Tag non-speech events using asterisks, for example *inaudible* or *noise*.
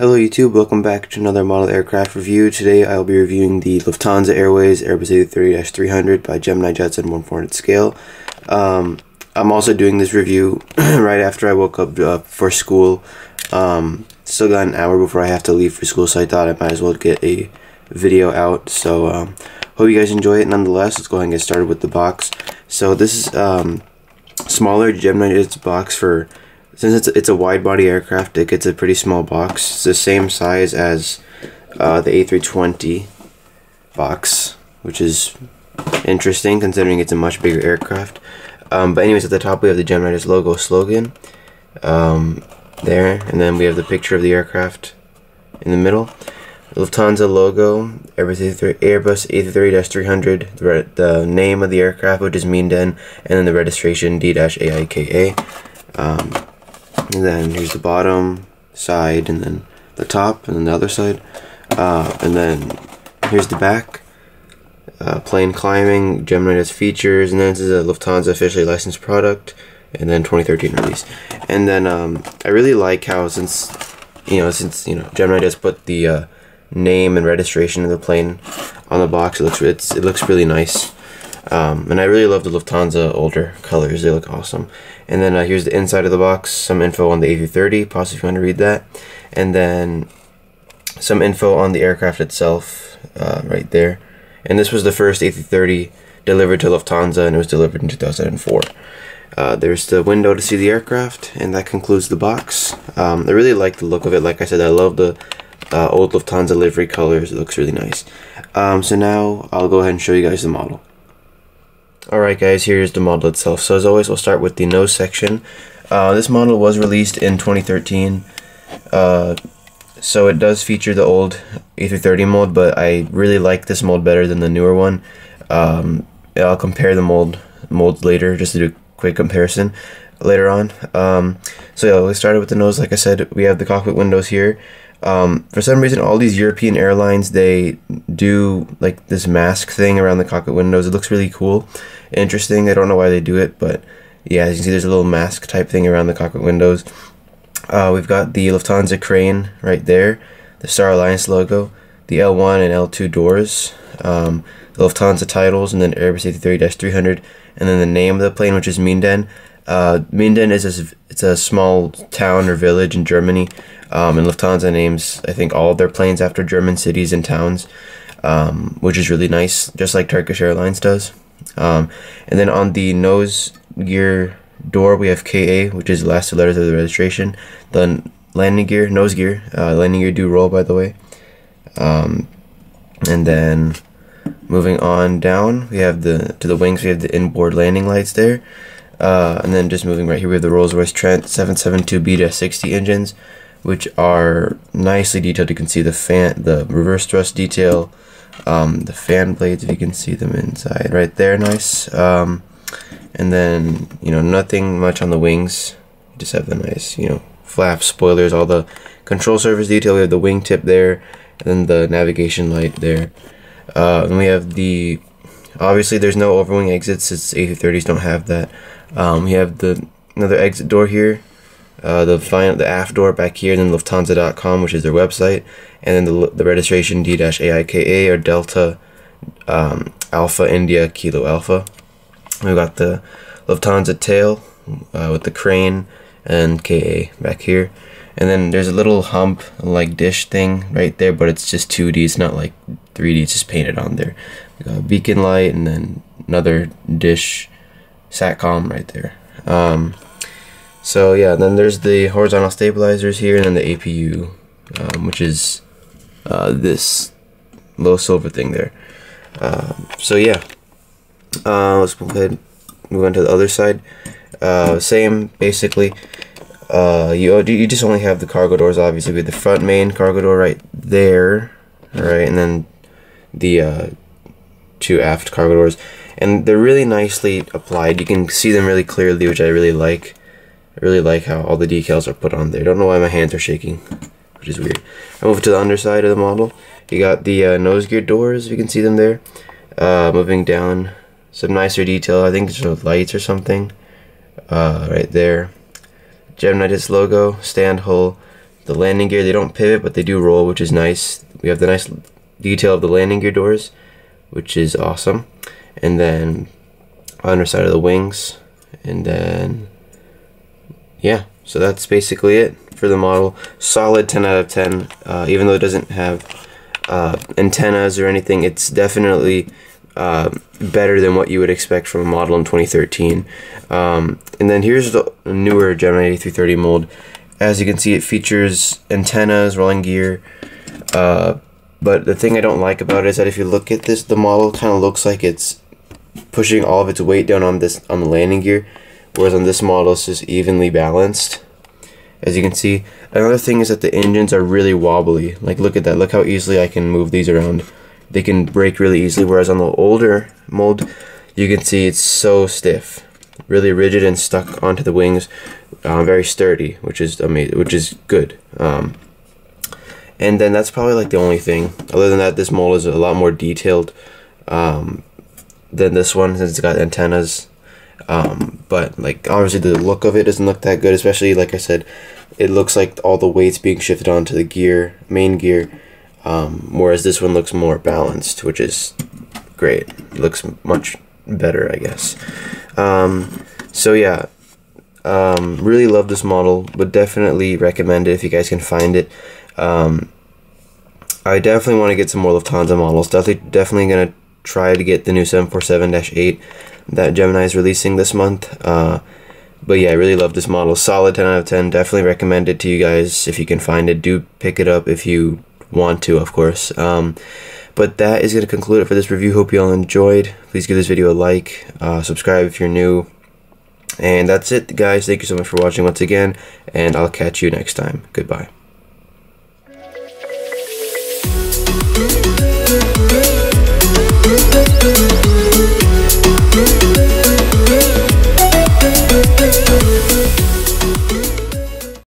Hello YouTube, welcome back to another model aircraft review. Today I'll be reviewing the Lufthansa Airways Airbus A330-300 by Gemini Jetson 1 scale. Um, I'm also doing this review *clears throat* right after I woke up uh, for school. Um, still got an hour before I have to leave for school, so I thought I might as well get a video out. So um, hope you guys enjoy it nonetheless. Let's go ahead and get started with the box. So this is um, smaller Gemini Jetson box for since it's it's a wide body aircraft, it gets a pretty small box. It's the same size as uh, the A320 box, which is interesting considering it's a much bigger aircraft. Um, but anyways, at the top we have the Gemini logo slogan um, there, and then we have the picture of the aircraft in the middle. Lufthansa logo, Airbus A330-300, the, the name of the aircraft, which is Minden, and then the registration D-AIKA. Um, and then here's the bottom side and then the top and then the other side. Uh, and then here's the back. Uh, plane climbing Gemini has features and then this is a Lufthansa officially licensed product and then 2013 release. And then um, I really like how since you know since you know Gemini just put the uh, name and registration of the plane on the box it looks it's, it looks really nice um, and I really love the Lufthansa older colors. They look awesome. And then uh, here's the inside of the box. Some info on the A330, possibly if you want to read that. And then some info on the aircraft itself uh, right there. And this was the first A330 delivered to Lufthansa and it was delivered in 2004. Uh, there's the window to see the aircraft and that concludes the box. Um, I really like the look of it. Like I said, I love the uh, old Lufthansa livery colors. It looks really nice. Um, so now I'll go ahead and show you guys the model. Alright guys, here's the model itself. So as always, we'll start with the nose section. Uh, this model was released in 2013. Uh, so it does feature the old A330 mold, but I really like this mold better than the newer one. Um, I'll compare the mold molds later, just to do a quick comparison later on. Um, so yeah, we started with the nose. Like I said, we have the cockpit windows here. Um, for some reason, all these European airlines they do like this mask thing around the cockpit windows. It looks really cool, interesting. I don't know why they do it, but yeah, as you can see, there's a little mask type thing around the cockpit windows. Uh, we've got the Lufthansa crane right there, the Star Alliance logo, the L1 and L2 doors, um, the Lufthansa titles, and then Airbus A330-300, and then the name of the plane, which is Minden. Uh, Minden is a, it's a small town or village in Germany, um, and Lufthansa names I think all of their planes after German cities and towns, um, which is really nice, just like Turkish Airlines does. Um, and then on the nose gear door we have KA, which is the last two letters of the registration. The landing gear, nose gear, uh, landing gear do roll by the way. Um, and then moving on down, we have the to the wings. We have the inboard landing lights there. Uh, and then just moving right here, we have the Rolls-Royce Trent 772B-60 engines, which are nicely detailed. You can see the fan, the reverse thrust detail, um, the fan blades, if you can see them inside right there, nice. Um, and then, you know, nothing much on the wings. You just have the nice, you know, flaps, spoilers, all the control surface detail. We have the wingtip there, and then the navigation light there. Uh, and we have the, obviously there's no overwing exits, it's A330s don't have that. Um, we have the another exit door here, uh, the final the aft door back here, and then Lufthansa.com, which is their website, and then the, the registration D-AIKA or Delta um, Alpha India Kilo Alpha. We've got the Lufthansa tail uh, with the crane and KA back here. And then there's a little hump like dish thing right there, but it's just 2D. It's not like 3D. It's just painted on there. Beacon light and then another dish SATCOM right there. Um, so yeah, then there's the horizontal stabilizers here, and then the APU, um, which is uh, this little silver thing there. Um, so yeah, uh, let's go ahead move on to the other side. Uh, same basically. Uh, you you just only have the cargo doors obviously with the front main cargo door right there, right, and then the uh, two aft cargo doors and they're really nicely applied. You can see them really clearly, which I really like. I really like how all the decals are put on there. I Don't know why my hands are shaking, which is weird. I move to the underside of the model. You got the uh, nose gear doors, you can see them there. Uh, moving down, some nicer detail. I think there's lights or something uh, right there. Gemini Jets logo, stand hull, the landing gear, they don't pivot, but they do roll, which is nice. We have the nice detail of the landing gear doors, which is awesome. And then underside of the wings, and then yeah, so that's basically it for the model. Solid 10 out of 10, uh, even though it doesn't have uh, antennas or anything, it's definitely uh, better than what you would expect from a model in 2013. Um, and then here's the newer Gemini A330 mold. As you can see, it features antennas, rolling gear. But the thing I don't like about it is that if you look at this, the model kind of looks like it's pushing all of its weight down on this on the landing gear, whereas on this model it's just evenly balanced. As you can see, another thing is that the engines are really wobbly. Like look at that, look how easily I can move these around. They can break really easily, whereas on the older mold, you can see it's so stiff, really rigid and stuck onto the wings, uh, very sturdy, which is amazing, which is good. Um, and then that's probably like the only thing. Other than that, this mold is a lot more detailed um, than this one since it's got antennas. Um, but like obviously the look of it doesn't look that good, especially like I said, it looks like all the weight's being shifted onto the gear, main gear, um, whereas this one looks more balanced, which is great. It looks much better, I guess. Um, so yeah, um, really love this model. Would definitely recommend it if you guys can find it. Um, I definitely want to get some more Lufthansa models. Definitely, definitely gonna try to get the new 747-8 that Gemini is releasing this month. Uh, but yeah, I really love this model. Solid 10 out of 10. Definitely recommend it to you guys if you can find it. Do pick it up if you want to, of course. Um, but that is going to conclude it for this review. Hope you all enjoyed. Please give this video a like, uh, subscribe if you're new. And that's it, guys. Thank you so much for watching once again, and I'll catch you next time. Goodbye.